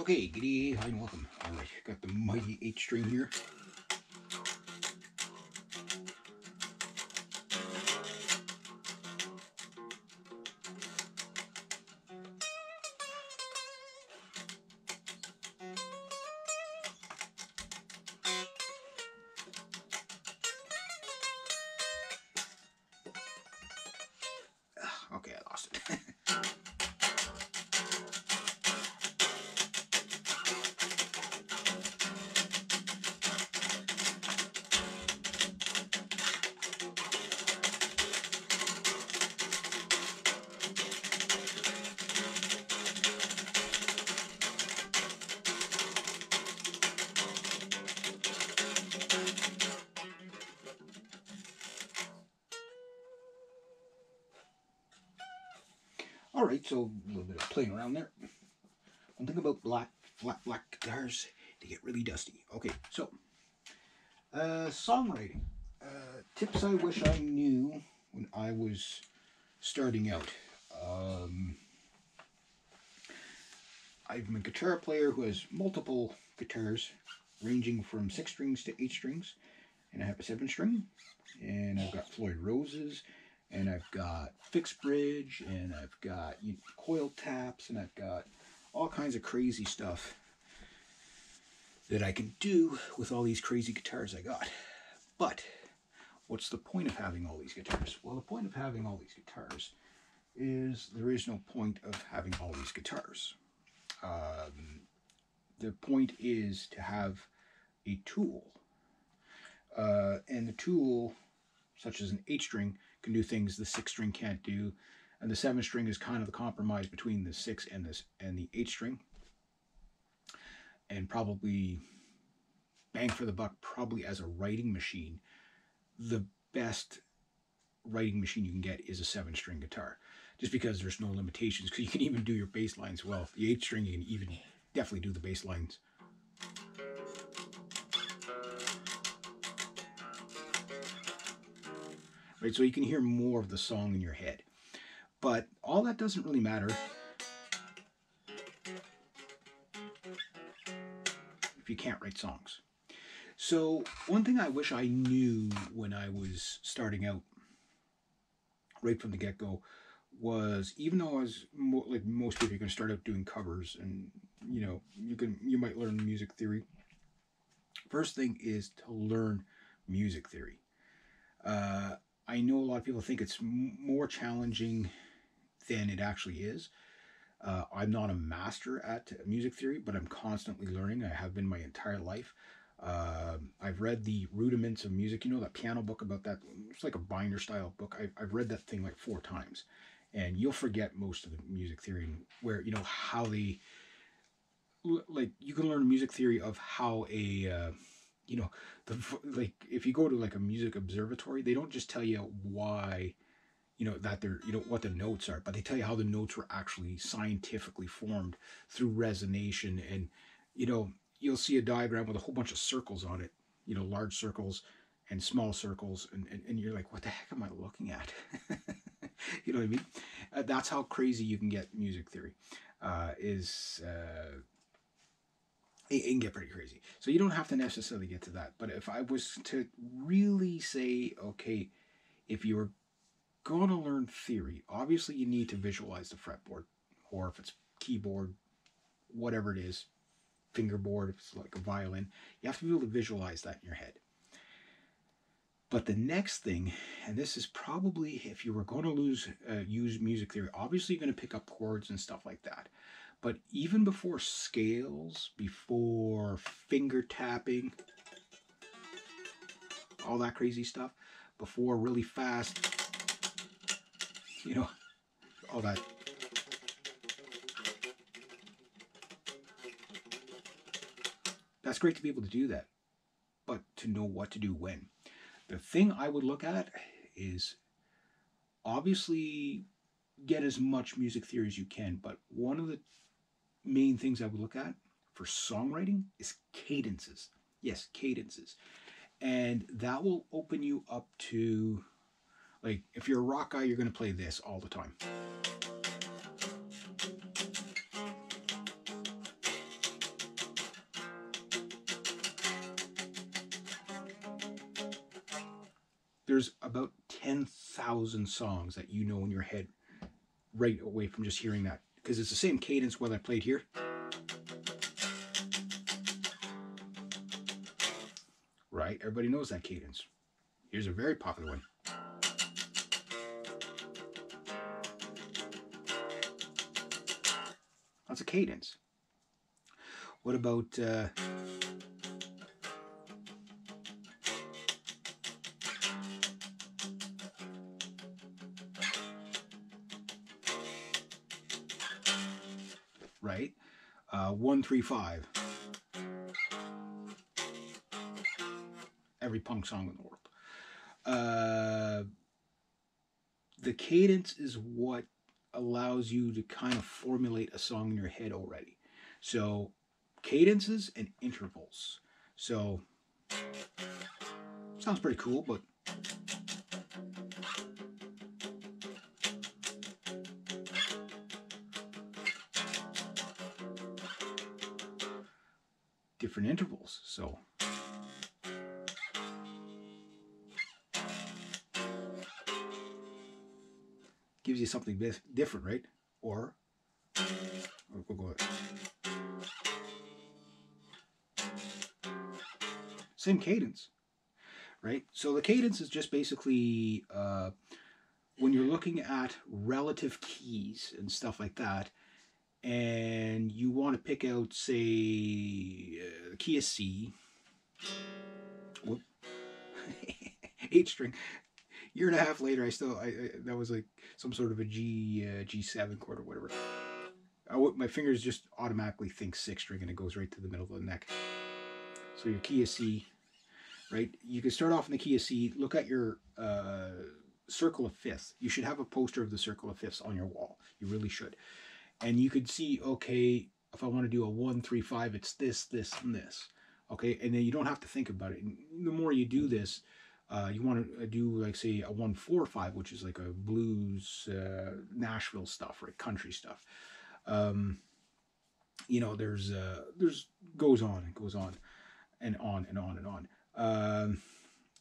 Okay, giddy, hi and welcome. Alright, got the mighty 8 string here. Alright, so a little bit of playing around there. One thing about black, flat black guitars, they get really dusty. Okay, so, uh, songwriting. Uh, tips I wish I knew when I was starting out. Um, I'm a guitar player who has multiple guitars, ranging from six strings to eight strings, and I have a seven string, and I've got Floyd Roses, and I've got fixed bridge, and I've got you know, coil taps, and I've got all kinds of crazy stuff that I can do with all these crazy guitars I got. But what's the point of having all these guitars? Well, the point of having all these guitars is there is no point of having all these guitars. Um, the point is to have a tool. Uh, and the tool, such as an eight string, can do things the six string can't do. And the seven string is kind of the compromise between the six and this and the eight string. And probably bang for the buck, probably as a writing machine, the best writing machine you can get is a seven string guitar. Just because there's no limitations, because you can even do your bass lines well. The eight string, you can even definitely do the bass lines. Right? So you can hear more of the song in your head. But all that doesn't really matter if you can't write songs. So one thing I wish I knew when I was starting out, right from the get-go, was even though I was mo like most people, you're going to start out doing covers, and you know you can you might learn music theory. First thing is to learn music theory. Uh, I know a lot of people think it's more challenging than it actually is. Uh, I'm not a master at music theory, but I'm constantly learning. I have been my entire life. Uh, I've read the rudiments of music. You know that piano book about that? It's like a binder style book. I've, I've read that thing like four times, and you'll forget most of the music theory where you know how they like. You can learn music theory of how a uh, you know the like if you go to like a music observatory they don't just tell you why you know that they're you know what the notes are but they tell you how the notes were actually scientifically formed through resonation. And you know you'll see a diagram with a whole bunch of circles on it you know large circles and small circles and, and, and you're like what the heck am i looking at? You know what i mean? Uh, that's how crazy you can get music theory uh, is uh, it, can get pretty crazy. So you don't have to necessarily get to that. But if I was to really say, okay, if you're going to learn theory, obviously you need to visualize the fretboard, or if it's keyboard, whatever it is, fingerboard, if it's like a violin, you have to be able to visualize that in your head. But the next thing, and this is probably if you were going to lose uh, use music theory, obviously you're going to pick up chords and stuff like that. But even before scales, before finger tapping, all that crazy stuff, before really fast, you know, all that. That's great to be able to do that, but to know what to do when. The thing I would look at is obviously get as much music theory as you can, but one of the main things I would look at for songwriting is cadences. Yes, cadences. And that will open you up to, like, if you're a rock guy, you're going to play this all the time. There's about 10,000 songs that you know in your head right away from just hearing that because it's the same cadence whether I played here. Right? Everybody knows that cadence. Here's a very popular one. That's a cadence. What about... Uh, 135. Every punk song in the world. Uh, the cadence is what allows you to kind of formulate a song in your head already. So, cadences and intervals. So, sounds pretty cool, but different intervals. So gives you something different, right? Or we'll go same cadence, right? So the cadence is just basically uh, when you're looking at relative keys and stuff like that, and you want to pick out, say, uh, key of C, whoop, eight string. Year and a half later, I still, I, I that was like some sort of a G, uh, G7 chord or whatever. I, my fingers just automatically think six string and it goes right to the middle of the neck. So your key of C, right? You can start off in the key of C. Look at your uh, circle of fifths. You should have a poster of the circle of fifths on your wall. You really should and you could see, okay, if I want to do a one, three, five, it's this, this, and this. Okay, and then you don't have to think about it. And the more you do this, uh, you want to do like say a one, four, five, which is like a blues, uh, Nashville stuff, right, country stuff. Um, you know, there's uh, there's goes on and goes on, and on and on and on. Um,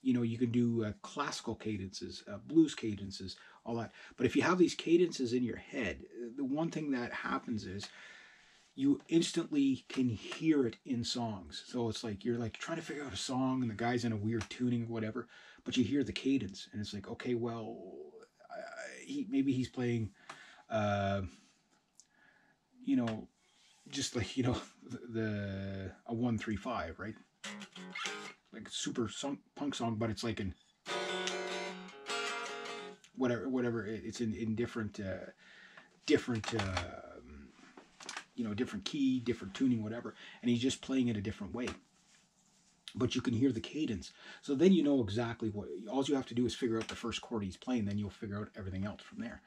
you know, you can do uh, classical cadences, uh, blues cadences, all that. But if you have these cadences in your head, the one thing that happens is you instantly can hear it in songs. So it's like you're like trying to figure out a song and the guy's in a weird tuning or whatever, but you hear the cadence and it's like, okay, well, he maybe he's playing, uh, you know, just like you know the, the a one three five, right? like super song, punk song, but it's like in whatever whatever it's in in different uh, different uh, you know different key, different tuning, whatever, and he's just playing it a different way. But you can hear the cadence, so then you know exactly what. All you have to do is figure out the first chord he's playing, then you'll figure out everything else from there.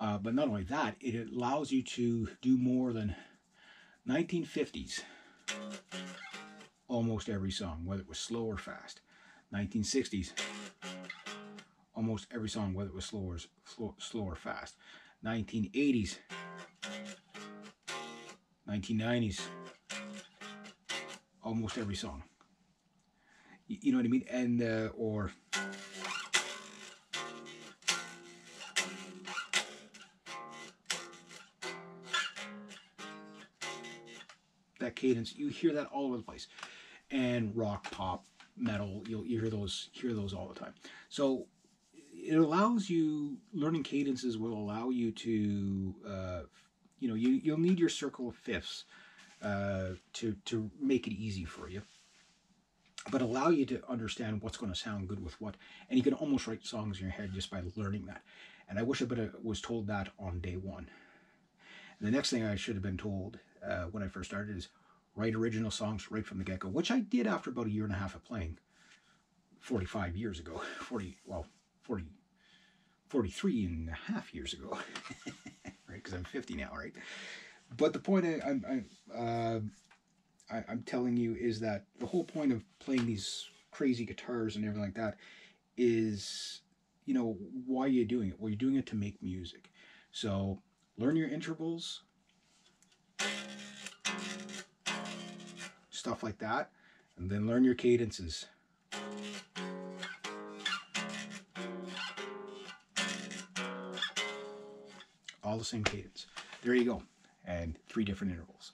Uh, but not only that, it allows you to do more than 1950s almost every song, whether it was slow or fast. 1960s, almost every song, whether it was slow or, slow, slow or fast. 1980s, 1990s, almost every song. You, you know what I mean? And, uh, or that cadence, you hear that all over the place and rock, pop, metal. You'll you hear those hear those all the time. So it allows you learning cadences will allow you to uh, you know you you'll need your circle of fifths uh, to to make it easy for you but allow you to understand what's going to sound good with what and you can almost write songs in your head just by learning that. And i wish i was told that on day one. And the next thing i should have been told uh, when i first started is write original songs right from the get-go, which I did after about a year and a half of playing 45 years ago, 40, well, 40, 43 and a half years ago, right? Because I'm 50 now, right? But the point I, I'm, I'm, uh, I, I'm telling you is that the whole point of playing these crazy guitars and everything like that is, you know, why are you doing it? Well, you're doing it to make music. So learn your intervals, stuff like that. And then learn your cadences. All the same cadence. There you go. And three different intervals.